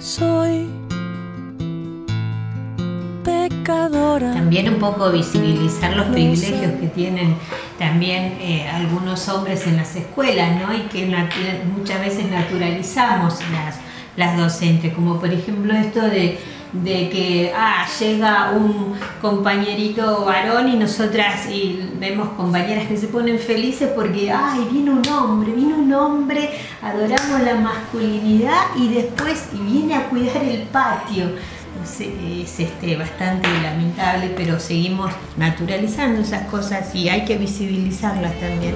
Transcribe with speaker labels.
Speaker 1: soy pecadora.
Speaker 2: También un poco visibilizar los privilegios que tienen también eh, algunos hombres en las escuelas, ¿no? Y que muchas veces naturalizamos las, las docentes, como por ejemplo esto de de que ah, llega un compañerito varón y nosotras y vemos compañeras que se ponen felices porque ay vino un hombre, vino un hombre, adoramos la masculinidad y después viene a cuidar el patio. Es este, bastante lamentable, pero seguimos naturalizando esas cosas y hay que visibilizarlas también.